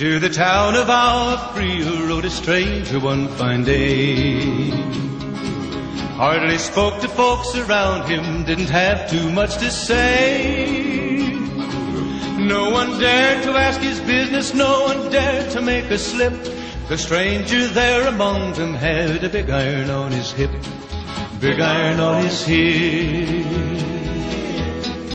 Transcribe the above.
To the town of Agua Fria rode a stranger one fine day. Hardly spoke to folks around him, didn't have too much to say. No one dared to ask his business, no one dared to make a slip. The stranger there among them had a big iron on his hip, big iron on his hip.